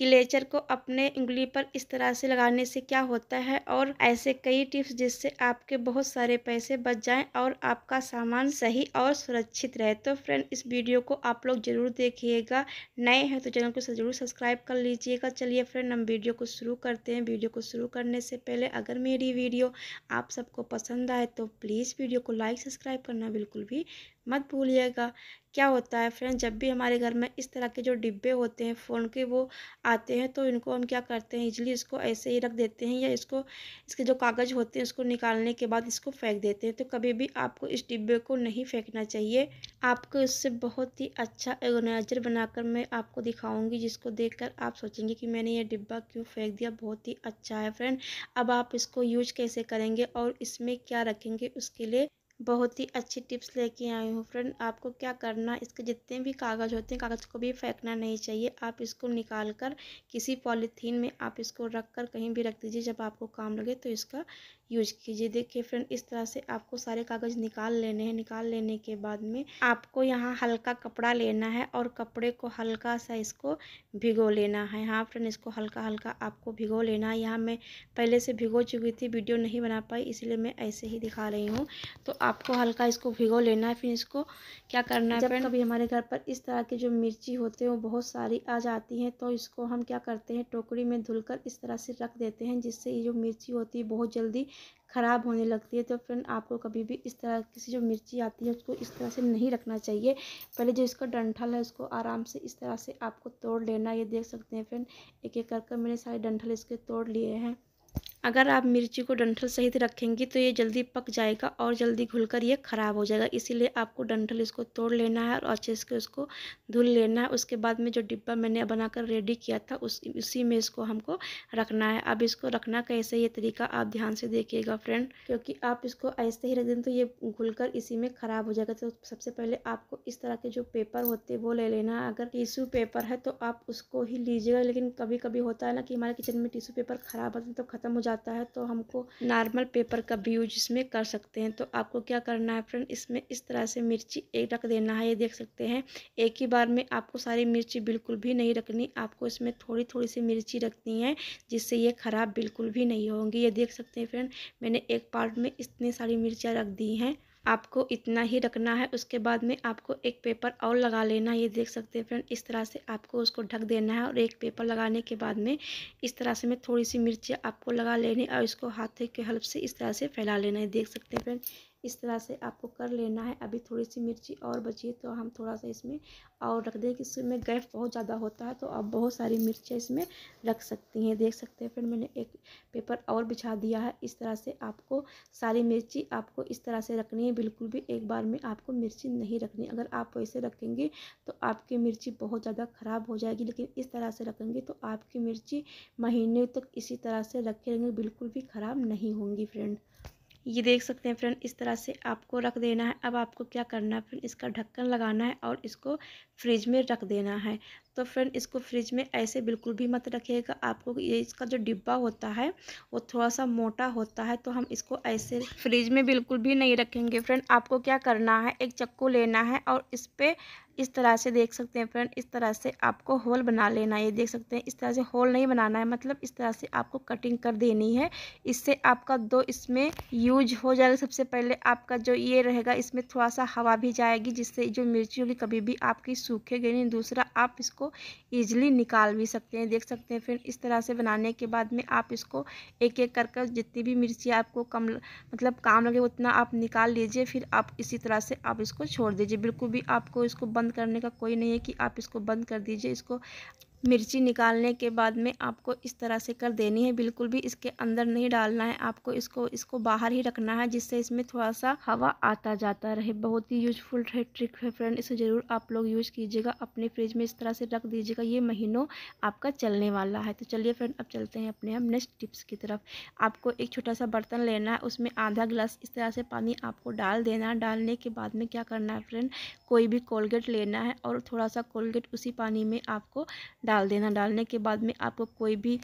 Clutcher को अपने उंगली पर इस तरह से लगाने से क्या होता है और ऐसे कई टिप्स जिससे आपके बहुत सारे पैसे बच जाएँ और आपका सामान सही और सुरक्षित रहे। तो फ्रेंड, इस वीडियो को आप लोग ज़रूर देखिएगा। नए हैं तो चैनल को ज़रूर सब्सक्राइब कर लीजिएगा। चलिए फ्रेंड, हम वीडियो को शुरू करते हैं। वीडियो को शुरू करने से पहले अगर मेरी वीडियो आप सबको पसंद आए तो प्लीज़ वीडियो को लाइक, सब्सक्राइब करना बिल्कुल भी मत भूलिएगा। क्या होता है फ्रेंड जब भी हमारे घर में इस तरह के जो डिब्बे होते हैं फ़ोन के वो आते हैं तो इनको हम क्या करते हैं? इजली इसको ऐसे ही रख देते हैं या इसको, इसके जो कागज़ होते हैं, उसको निकालने के बाद इसको फेंक देते हैं। तो कभी भी आपको इस डिब्बे को नहीं फेंकना चाहिए। आपको इससे बहुत ही अच्छा ऑर्गेनाइजर बनाकर मैं आपको दिखाऊँगी, जिसको देख आप सोचेंगे कि मैंने ये डिब्बा क्यों फेंक दिया? बहुत ही अच्छा है फ्रेंड अब आप इसको यूज़ कैसे करेंगे और इसमें क्या रखेंगे उसके लिए बहुत ही अच्छी टिप्स लेके आई हूँ फ्रेंड। आपको क्या करना, इसके जितने भी कागज़ होते हैं, कागज़ को भी फेंकना नहीं चाहिए। आप इसको निकाल कर किसी पॉलीथीन में आप इसको रख कर कहीं भी रख दीजिए, जब आपको काम लगे तो इसका यूज़ कीजिए। देखिए फ्रेंड इस तरह से आपको सारे कागज़ निकाल लेने हैं। निकाल लेने के बाद में आपको यहाँ हल्का कपड़ा लेना है और कपड़े को हल्का सा इसको भिगो लेना है। हाँ फ्रेंड इसको हल्का हल्का आपको भिगो लेना है। यहाँ मैं पहले से भिगो चुकी थी वीडियो नहीं बना पाई इसलिए मैं ऐसे ही दिखा रही हूँ। तो आपको हल्का इसको भिगो लेना है। फिर इसको क्या करना है जब कभी हमारे घर पर इस तरह के जो मिर्ची होते हैं वो बहुत सारी आ जाती हैं तो इसको हम क्या करते हैं टोकरी में धुलकर इस तरह से रख देते हैं जिससे ये जो मिर्ची होती है बहुत जल्दी ख़राब होने लगती है तो फ्रेंड आपको कभी भी इस तरह की जो मिर्ची आती है, उसको इस तरह से नहीं रखना चाहिए। पहले जो इसका डंठल है, उसको आराम से इस तरह से आपको तोड़ लेना ये देख सकते हैं फ्रेंड एक एक कर कर मैंने सारे डंठल इसके तोड़ लिए हैं। अगर आप मिर्ची को डंठल सहित रखेंगी तो ये जल्दी पक जाएगा और जल्दी घुलकर ये ख़राब हो जाएगा। इसीलिए आपको डंठल इसको तोड़ लेना है और अच्छे से उसको धुल लेना है। उसके बाद में जो डिब्बा मैंने बनाकर रेडी किया था, उस, उसी में इसको हमको रखना है। अब इसको रखना कैसे, ये तरीका आप ध्यान से देखिएगा फ्रेंड, क्योंकि आप इसको ऐसे ही रख दें तो ये घुल इसी में ख़राब हो जाएगा। तो सबसे पहले आपको इस तरह के जो पेपर होते हैं वो ले लेना है। अगर टिश्यू पेपर है तो आप उसको ही लीजिएगा, लेकिन कभी कभी होता है ना कि हमारे किचन में टिश्यू पेपर ख़राब होता तो ख़त्म हो जाता है तो हमको नॉर्मल पेपर का भी यूज़ इसमें कर सकते हैं। तो आपको क्या करना है फ्रेंड, इसमें इस तरह से मिर्ची एक रख देना है, ये देख सकते हैं। एक ही बार में आपको सारी मिर्ची बिल्कुल भी नहीं रखनी, आपको इसमें थोड़ी थोड़ी सी मिर्ची रखनी है, जिससे ये ख़राब बिल्कुल भी नहीं होंगी। ये देख सकते हैं फ्रेंड, मैंने एक पार्ट में इतनी सारी मिर्चियाँ रख दी हैं। आपको इतना ही रखना है, उसके बाद में आपको एक पेपर और लगा लेना, ये देख सकते हैं फ्रेंड, इस तरह से आपको उसको ढक देना है और एक पेपर लगाने के बाद में इस तरह से मैं थोड़ी सी मिर्ची आपको लगा लेनी और इसको हाथ के हल्प से इस तरह से फैला लेना है देख सकते हैं फ्रेंड। इस तरह से आपको कर लेना है। अभी थोड़ी सी मिर्ची और बची है तो हम थोड़ा सा इसमें और रख दें कि इसमें गैस बहुत ज़्यादा होता है तो आप बहुत सारी मिर्चें इसमें रख सकती हैं। देख सकते हैं, फिर मैंने एक पेपर और बिछा दिया है। इस तरह से आपको सारी मिर्ची आपको इस तरह से रखनी है। बिल्कुल भी एक बार में आपको मिर्ची नहीं रखनी। अगर आप वैसे रखेंगे तो आपकी मिर्ची बहुत ज़्यादा ख़राब हो जाएगी, लेकिन इस तरह से रखेंगे तो आपकी मिर्ची महीने तक इसी तरह से रखे रहेंगे। बिल्कुल भी ख़राब नहीं होंगी, फ्रेंड। ये देख सकते हैं फ्रेंड, इस तरह से आपको रख देना है। अब आपको क्या करना है फ्रेंड, इसका ढक्कन लगाना है और इसको फ्रिज में रख देना है। तो फ्रेंड इसको फ्रिज में ऐसे बिल्कुल भी मत रखिएगा। आपको ये इसका जो डिब्बा होता है, वो थोड़ा सा मोटा होता है तो हम इसको ऐसे फ्रिज में बिल्कुल भी नहीं रखेंगे। फ्रेंड आपको क्या करना है? एक चक्कू लेना है और इस पर इस तरह से देख सकते हैं फ्रेंड इस तरह से आपको होल बना लेना है। ये देख सकते हैं, इस तरह से होल नहीं बनाना है मतलब इस तरह से आपको कटिंग कर देनी है। इससे आपका दो इसमें यूज़ हो जाएगा। सबसे पहले आपका जो ये रहेगा, इसमें थोड़ा सा हवा भी जाएगी, जिससे जो मिर्ची होगी कभी भी आपकी सूखेगी नहीं। दूसरा, आप इसको ईजिली निकाल भी सकते हैं, देख सकते हैं। फिर इस तरह से बनाने के बाद में आप इसको एक एक कर कर जितनी भी मिर्ची आपको कम मतलब काम लगे उतना आप निकाल लीजिए। फिर आप इसी तरह से आप इसको छोड़ दीजिए। बिल्कुल भी आपको इसको बंद करने का कोई नहीं है कि आप इसको बंद कर दीजिए। इसको मिर्ची निकालने के बाद में आपको इस तरह से कर देनी है। बिल्कुल भी इसके अंदर नहीं डालना है। आपको इसको इसको बाहर ही रखना है, जिससे इसमें थोड़ा सा हवा आता जाता रहे। बहुत ही यूजफुल है ट्रिक है फ्रेंड इसे ज़रूर आप लोग यूज़ कीजिएगा। अपने फ्रिज में इस तरह से रख दीजिएगा। ये महीनों आपका चलने वाला है। तो चलिए फ्रेंड अब चलते हैं अपने हम नेक्स्ट टिप्स की तरफ़। आपको एक छोटा सा बर्तन लेना है, उसमें आधा गिलास इस तरह से पानी आपको डाल देना है। डालने के बाद में क्या करना है फ्रेंड कोई भी कोलगेट लेना है और थोड़ा सा कोलगेट उसी पानी में आपको डाल देना। डालने के बाद में आपको कोई भी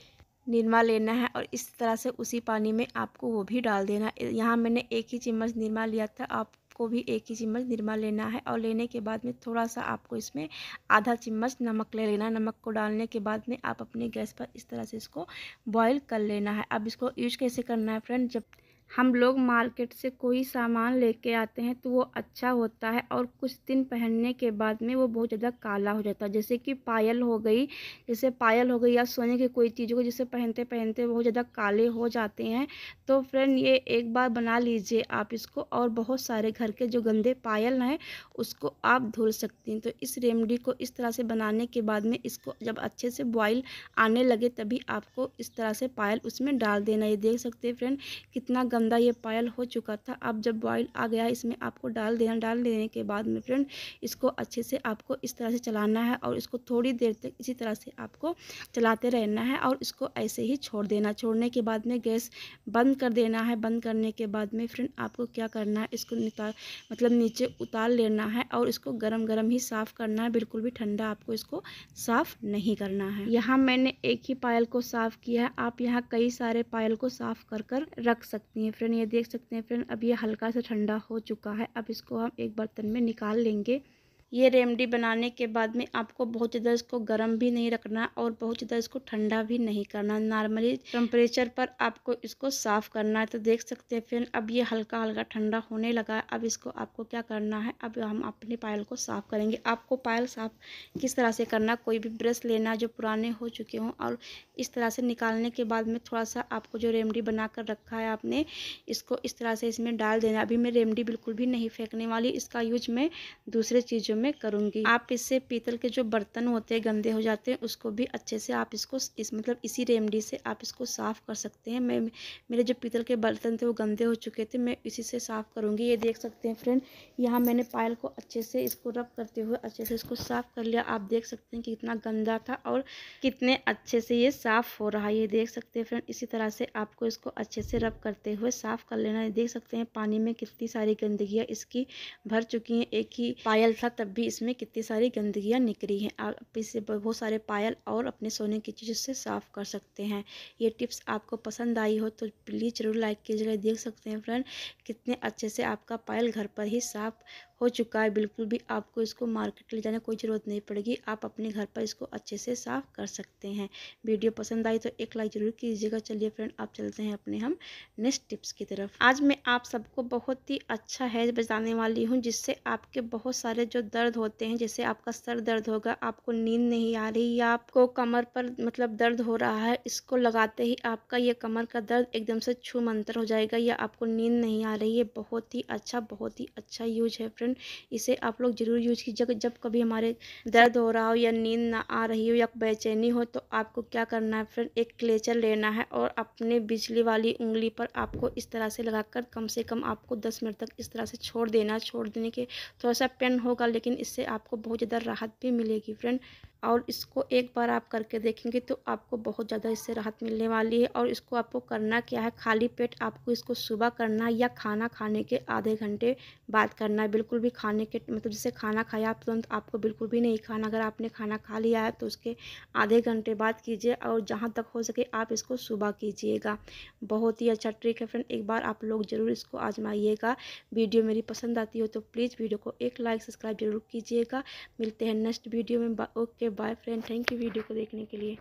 निरमा लेना है और इस तरह से उसी पानी में आपको वो भी डाल देना। यहाँ मैंने एक ही चम्मच निरमा लिया था आप आपको भी एक ही चम्मच निरमा लेना है और लेने के बाद में थोड़ा सा आपको इसमें आधा चम्मच नमक ले लेना। नमक को डालने के बाद में आप अपने गैस पर इस तरह से इसको बॉईल कर लेना है। अब इसको यूज़ कैसे करना है फ्रेंड जब हम लोग मार्केट से कोई सामान लेके आते हैं तो वो अच्छा होता है और कुछ दिन पहनने के बाद में वो बहुत ज़्यादा काला हो जाता है। जैसे कि पायल हो गई, जैसे पायल हो गई या सोने की कोई चीज़ को जिसे पहनते पहनते बहुत ज़्यादा काले हो जाते हैं। तो फ्रेंड ये एक बार बना लीजिए आप इसको और बहुत सारे घर के जो गंदे पायल हैं उसको आप धुल सकती हैं। तो इस रेमडी को इस तरह से बनाने के बाद में इसको जब अच्छे से बॉयल आने लगे तभी आपको इस तरह से पायल उसमें डाल देना। ये देख सकते हैं फ्रेंड कितना गंदा ये पायल हो चुका था। अब जब बॉयल आ गया, इसमें आपको डाल देना, डाल देने के बाद में फ्रेंड इसको अच्छे से आपको इस तरह से चलाना है और इसको थोड़ी देर तक इसी तरह से आपको चलाते रहना है और इसको ऐसे ही छोड़ देना। छोड़ने के बाद में गैस बंद कर देना है। बंद करने के बाद में फ्रेंड आपको क्या करना है? इसको निकाल मतलब नीचे उतार लेना है और इसको गर्म गर्म ही साफ़ करना है। बिल्कुल भी ठंडा आपको इसको साफ़ नहीं करना है। यहाँ मैंने एक ही पायल को साफ़ किया है। आप यहाँ कई सारे पायल को साफ़ कर कर रख सकती हैं। हैं। फ्रेंड ये देख सकते हैं फ्रेंड अब ये हल्का सा ठंडा हो चुका है। अब इसको हम एक बर्तन में निकाल लेंगे। ये रेमडी बनाने के बाद में आपको बहुत ज़्यादा इसको गर्म भी नहीं रखना और बहुत ज़्यादा इसको ठंडा भी नहीं करना। नॉर्मली टेम्परेचर पर आपको इसको साफ़ करना है तो देख सकते हैं फिर अब ये हल्का हल्का ठंडा होने लगा है। अब इसको आपको क्या करना है? अब हम अपने पायल को साफ़ करेंगे। आपको पायल साफ़ किस तरह से करना कोई भी ब्रश लेना जो पुराने हो चुके हों और इस तरह से निकालने के बाद में थोड़ा सा आपको जो रेमडी बना कर रखा है आपने, इसको इस तरह से इसमें डाल देना। अभी मैं रेमडी बिल्कुल भी नहीं फेंकने वाली, इसका यूज़ मैं दूसरे चीज़ों में करूँगी। आप इससे पीतल के जो बर्तन होते हैं, गंदे हो जाते हैं, उसको भी अच्छे से आप इसको इस मतलब इसी रेमडी से आप इसको साफ़ कर सकते हैं। मैं, मेरे जो पीतल के बर्तन थे, वो गंदे हो चुके थे, मैं इसी से साफ़ करूँगी। ये देख सकते हैं फ्रेंड यहाँ मैंने पायल को अच्छे से इसको रब करते हुए अच्छे से इसको साफ़ कर लिया। आप देख सकते हैं कितना गंदा था और कितने अच्छे से ये साफ़ हो रहा है। ये देख सकते हैं फ्रेंड इसी तरह से आपको इसको अच्छे से रब करते हुए साफ़ कर लेना देख सकते हैं पानी में कितनी सारी गंदगियाँ इसकी भर चुकी हैं। एक ही पायल था भी इसमें कितनी सारी गंदगियाँ निकली हैं, आप इसे बहुत सारे पायल और अपने सोने की चीज़ों से साफ़ कर सकते हैं। ये टिप्स आपको पसंद आई हो तो प्लीज़ ज़रूर लाइक कीजिएगा, देख सकते हैं फ्रेंड कितने अच्छे से आपका पायल घर पर ही साफ़ हो चुका है, बिल्कुल भी आपको इसको मार्केट ले जाने कोई ज़रूरत नहीं पड़ेगी। आप अपने घर पर इसको अच्छे से साफ़ कर सकते हैं। वीडियो पसंद आई तो एक लाइक ज़रूर कीजिएगा। चलिए फ्रेंड आप चलते हैं अपने हम नेक्स्ट टिप्स की तरफ़। आज मैं आप सबको बहुत ही अच्छा है बताने वाली हूँ, जिससे आपके बहुत सारे जो दर्द होते हैं, जैसे आपका सर दर्द होगा, आपको नींद नहीं आ रही या आपको कमर पर मतलब दर्द हो रहा है, इसको लगाते ही आपका ये कमर का दर्द एकदम से छू मंतर हो जाएगा या आपको नींद नहीं आ रही। है बहुत ही अच्छा बहुत ही अच्छा यूज़ है फ्रेंड फ्रेंड इसे आप लोग ज़रूर यूज़ कीजिएगा। जब कभी हमारे दर्द हो रहा हो या नींद ना आ रही हो या बेचैनी हो तो आपको क्या करना है फ्रेंड एक क्लेचर लेना है और अपने बिजली वाली उंगली पर आपको इस तरह से लगाकर कम से कम आपको दस मिनट तक इस तरह से छोड़ देना छोड़ देने के थोड़ा सा पेन होगा, लेकिन इससे आपको बहुत ज़्यादा राहत भी मिलेगी फ्रेंड और इसको एक बार आप करके देखेंगे तो आपको बहुत ज़्यादा इससे राहत मिलने वाली है और इसको आपको करना क्या है? खाली पेट आपको इसको सुबह करना है या खाना खाने के आधे घंटे बाद करना है। बिल्कुल भी खाने के मतलब जैसे खाना खाया आप तुरंत आपको बिल्कुल भी नहीं खाना। अगर आपने खाना खा लिया है तो उसके आधे घंटे बाद कीजिए और जहाँ तक हो सके आप इसको सुबह कीजिएगा। बहुत ही अच्छा ट्रिक है फ्रेंड। एक बार आप लोग ज़रूर इसको आजमाइएगा। वीडियो मेरी पसंद आती हो तो प्लीज़ वीडियो को एक लाइक, सब्सक्राइब ज़रूर कीजिएगा। मिलते हैं नेक्स्ट वीडियो में। Okay bye friend thank you video को देखने के लिए।